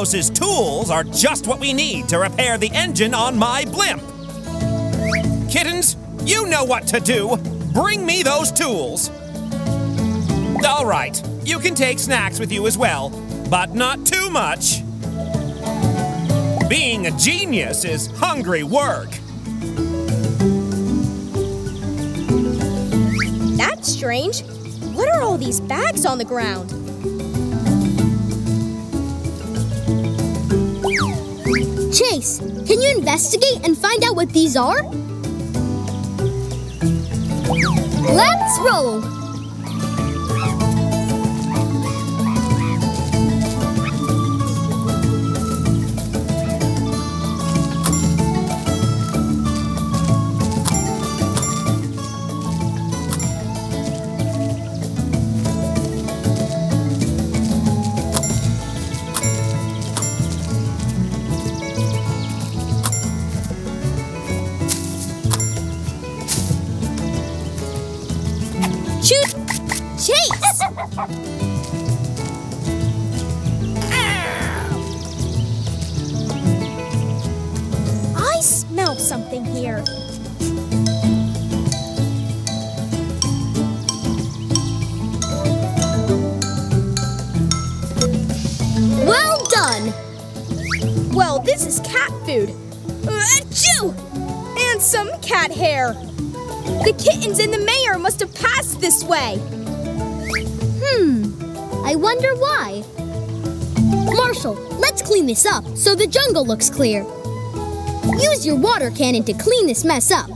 Carlos's tools are just what we need to repair the engine on my blimp. Kittens, you know what to do. Bring me those tools. All right, you can take snacks with you as well, but not too much. Being a genius is hungry work. That's strange. What are all these bags on the ground? Chase, can you investigate and find out what these are? Let's roll! I smell something here. Well done! Well, this is cat food. Achoo! And some cat hair. The kittens and the mayor must have passed this way. I wonder why. Marshall, let's clean this up so the jungle looks clear. Use your water cannon to clean this mess up.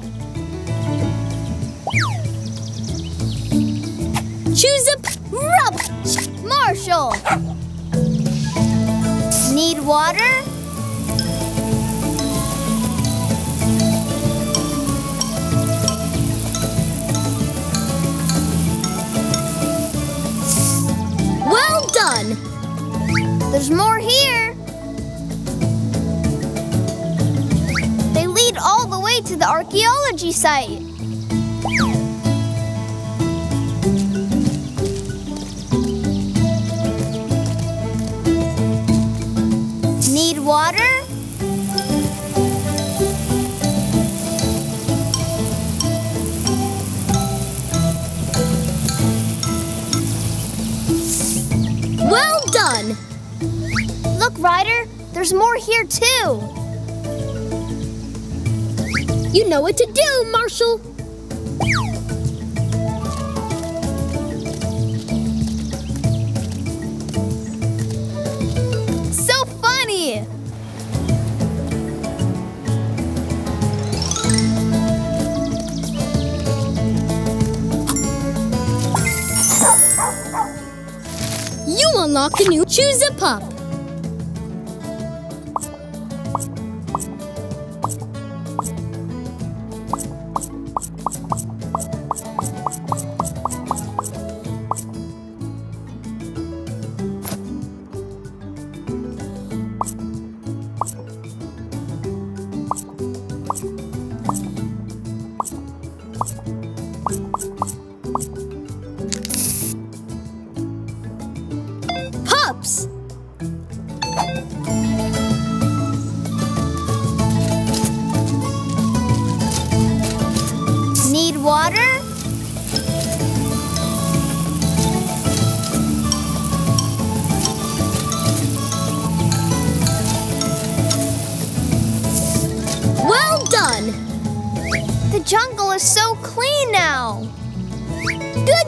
Choose a rub. Marshall! Need water? There's more here. They lead all the way to the archaeology site. Ryder, there's more here too. You know what to do, Marshall. So funny! You unlock a new Choose a Pup.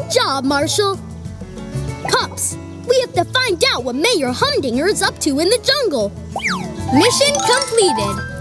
Good job, Marshall. Pups, we have to find out what Mayor Humdinger is up to in the jungle. Mission completed.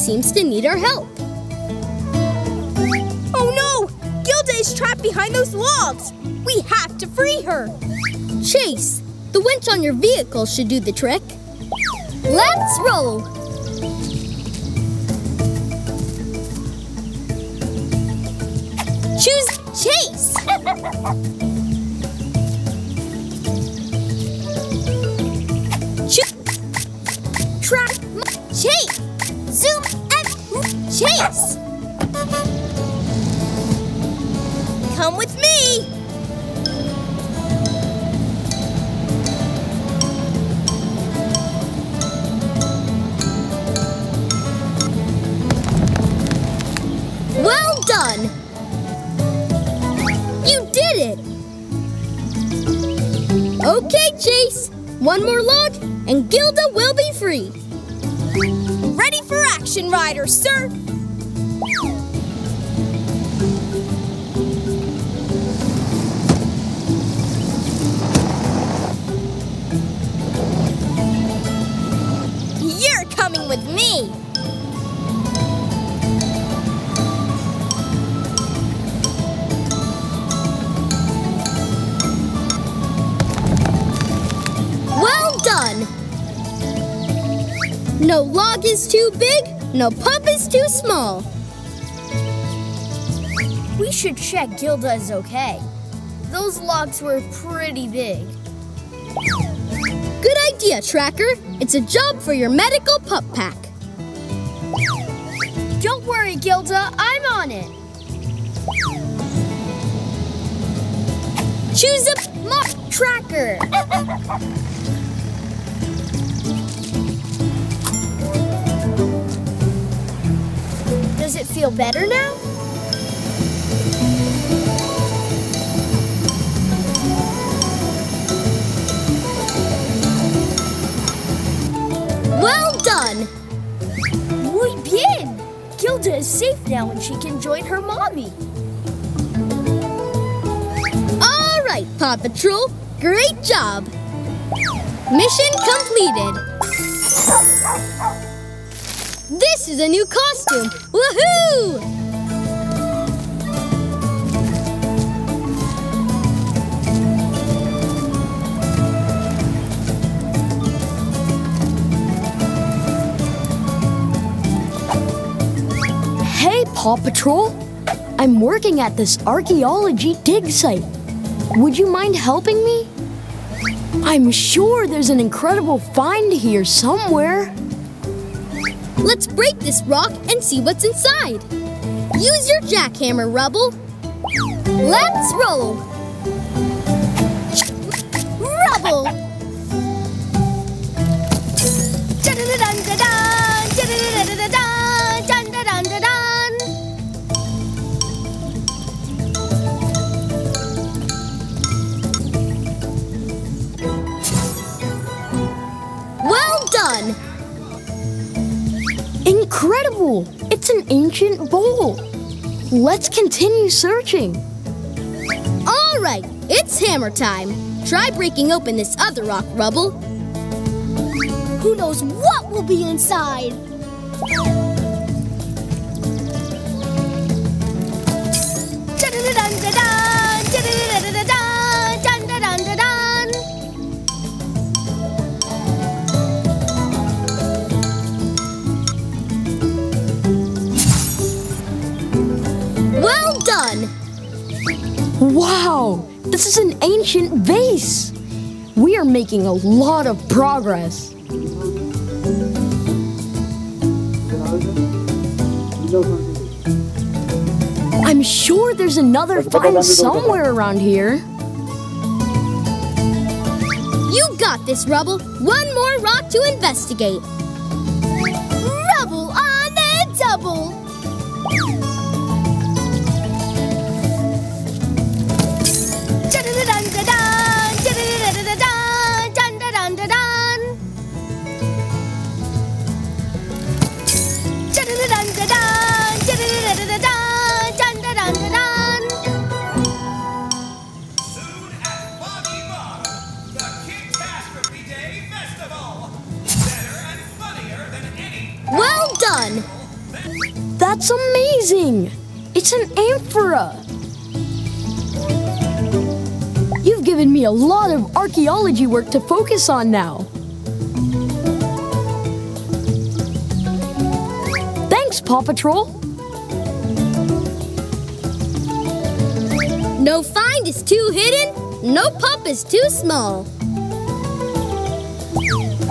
Seems to need our help. Oh no! Gilda is trapped behind those logs! We have to free her! Chase, the winch on your vehicle should do the trick. Let's roll! Choose Chase! Choose Track Chase! Zoom and Chase! Come with me! Well done! You did it! Okay, Chase. One more log, and Gilda will be free. Ready for action, Ryder, sir! No log is too big, no pup is too small. We should check Gilda is okay. Those logs were pretty big. Good idea, Tracker. It's a job for your medical pup pack. Don't worry, Gilda, I'm on it. Choose a Mark Tracker. Does it feel better now? well done. Muy bien! Gilda is safe now and she can join her mommy. All right, Paw Patrol. Great job. Mission completed. This is a new costume. Woohoo! Hey, Paw Patrol! I'm working at this archaeology dig site. Would you mind helping me? I'm sure there's an incredible find here somewhere. Let's break this rock and see what's inside. Use your jackhammer, Rubble. Let's roll. Rubble! Ancient bowl. Let's continue searching. All right, it's hammer time. Try breaking open this other rock, Rubble. Who knows what will be inside? Wow! This is an ancient vase. We are making a lot of progress. I'm sure there's another find somewhere around here. You got this, Rubble. One more rock to investigate. Amazing! It's an amphora! You've given me a lot of archaeology work to focus on now. Thanks, Paw Patrol. No find is too hidden, no pup is too small.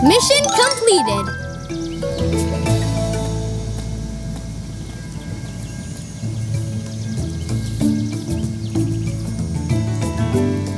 Mission completed. Choose a